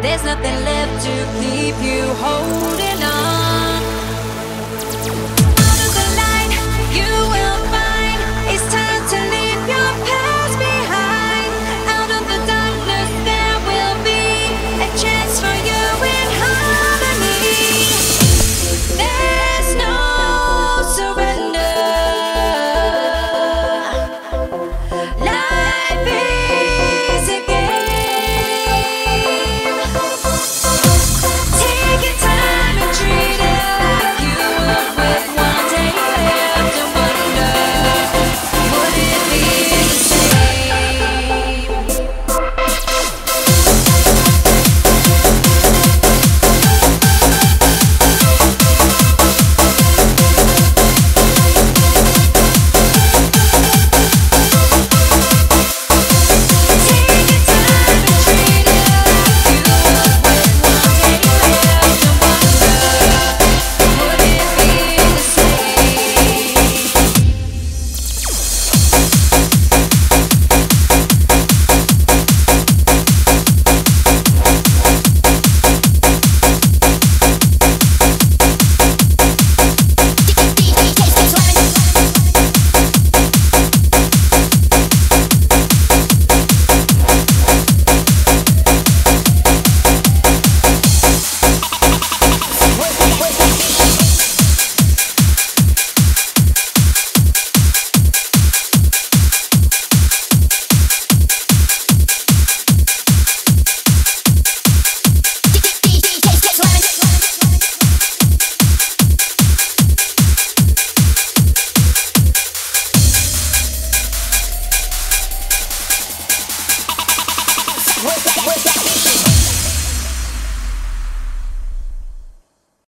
There's nothing left to keep you holding on.